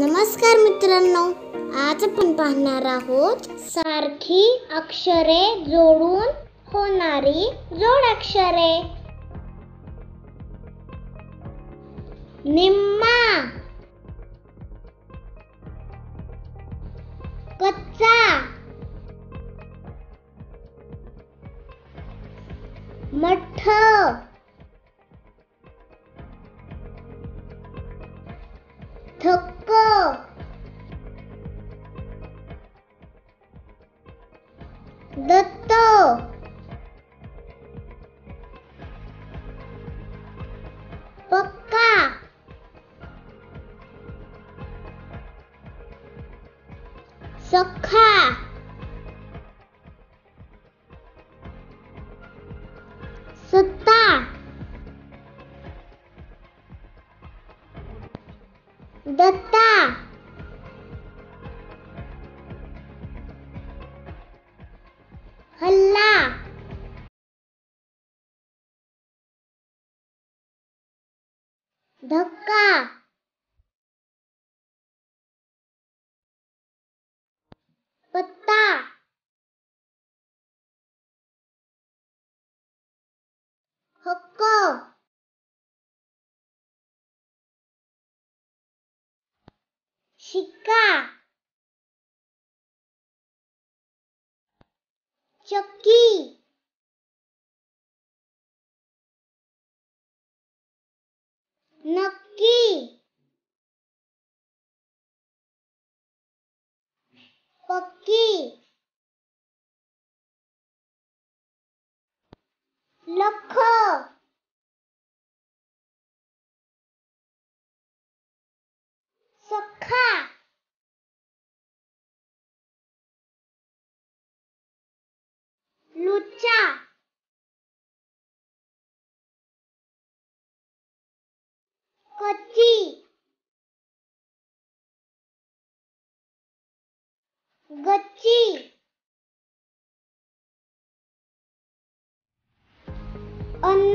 नमस्कार मित्रांनो, आज आपण पाहणार आहोत सारखी अक्षरे जोडून होणारी जोडाक्षरे. निम्मा. कच्चा. मठ. थक्क सखा। सत्ता। दत्ता। हल्ला। धक्का। 大。和够。鹿。Chucky. Nucky. पक्की। लख सखा लुच्चा कच्ची गच्ची। अन्ना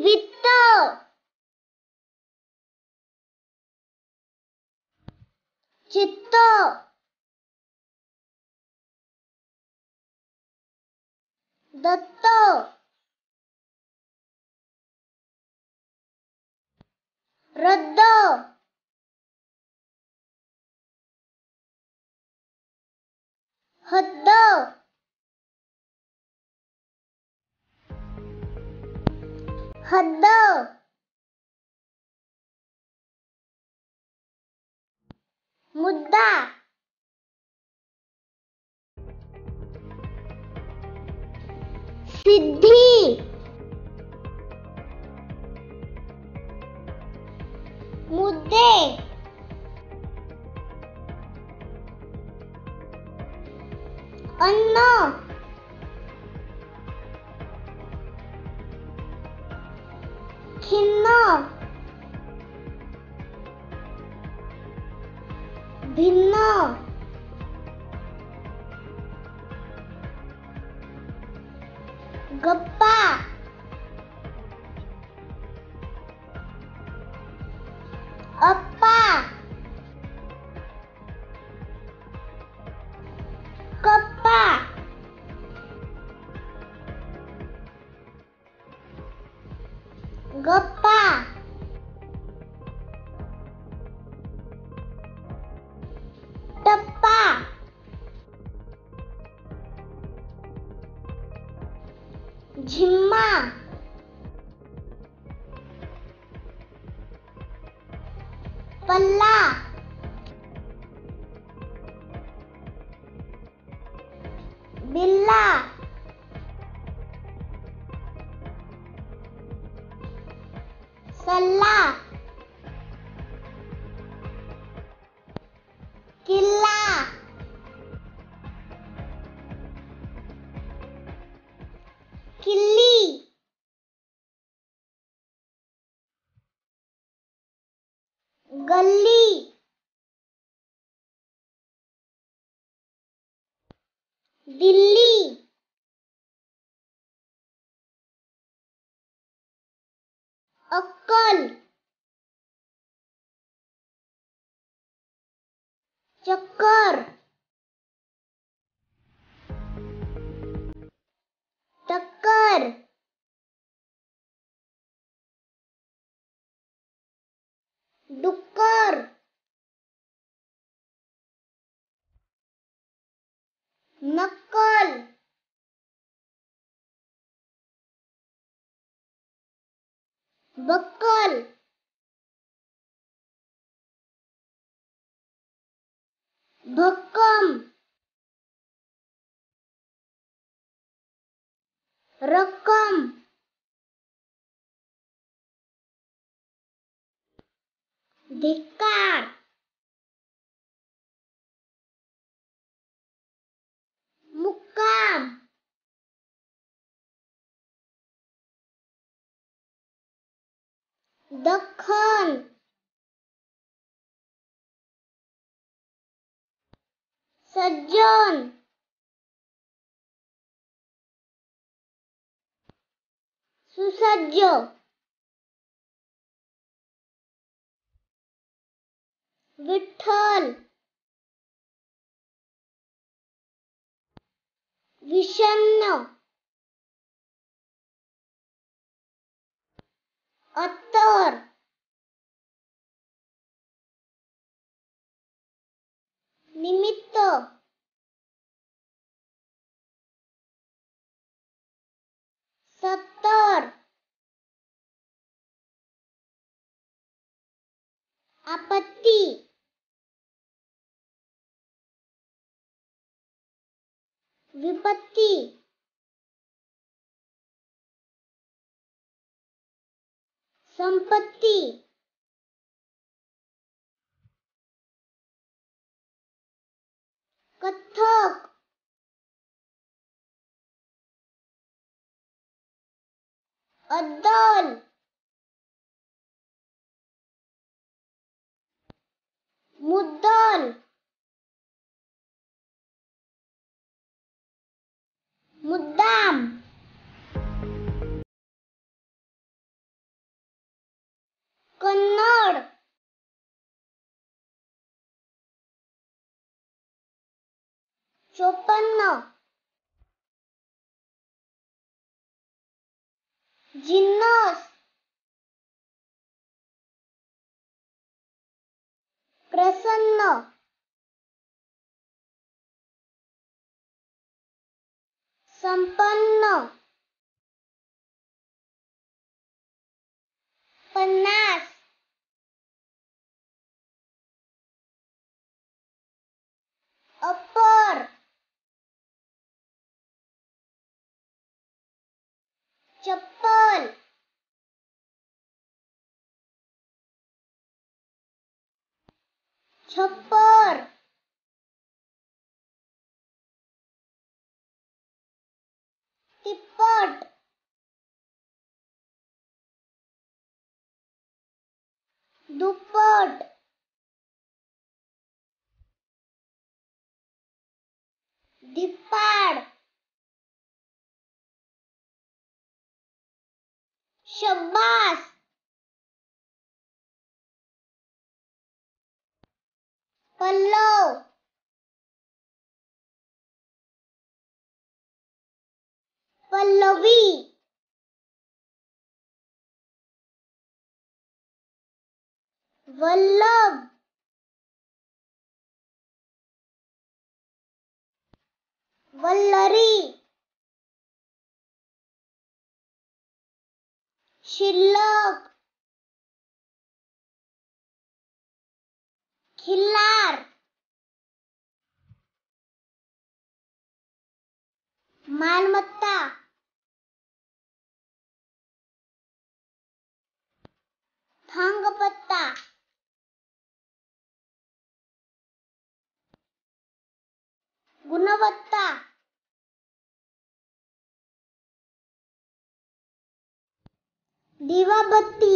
वित्त। चित्त। दत्त। रद्द। हद्द। हद्द मुद्दा। सिद्धि। मुद्दे। अन्न। खिन्न भिन्न गप्पा गप्पा टप्पा झिम्मा पल्ला बिल्ला गल्ली दिल्ली। अक्कल। चक्कर। बक्कल भक्कम रक्कम धिक्कार मुक्काम दख्खन सज्जन। सुसज्ज। विठ्ठल। विषण्ण। अत्तर निमित्त सत्तर आपत्ती विपत्ती संपत्ती। कथ्थक अद्दल मुद्दल। मुद्दाम। कन्नड चोपन्न जिन्नस प्रसन्न संपन्न चप्पल। छप्पर। तिप्पट। दुप्पट। धिप्पा शब्बास पल्लव पल्लवी वल्लभ वल्लरी शिल्लक. खिल्लार. मालमत्ता. थांगपत्ता गुणवत्ता. दिवाबत्ती।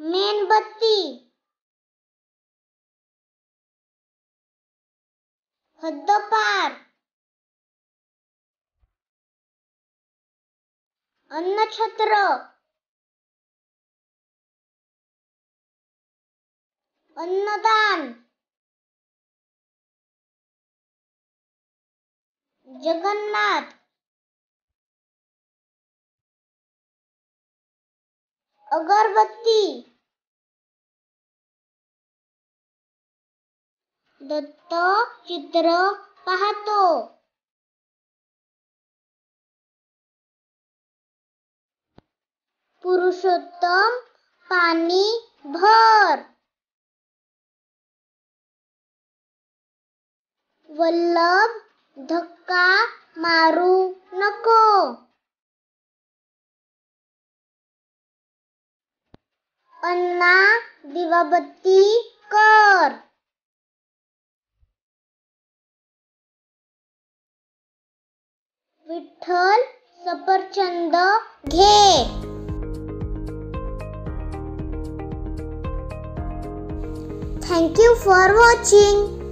मेणबत्ती। हद्दपार। अन्नछत्र। अन्नदान। जगन्नाथ। अगरबत्ती. दत्त चित्र पाहतो. पुरुषोत्तम पाणी भर. वल्लभ धक्का मारू नको. अण्णा दिवाबत्ती कर। विठ्ठल सफरचंद घे। Thank you for watching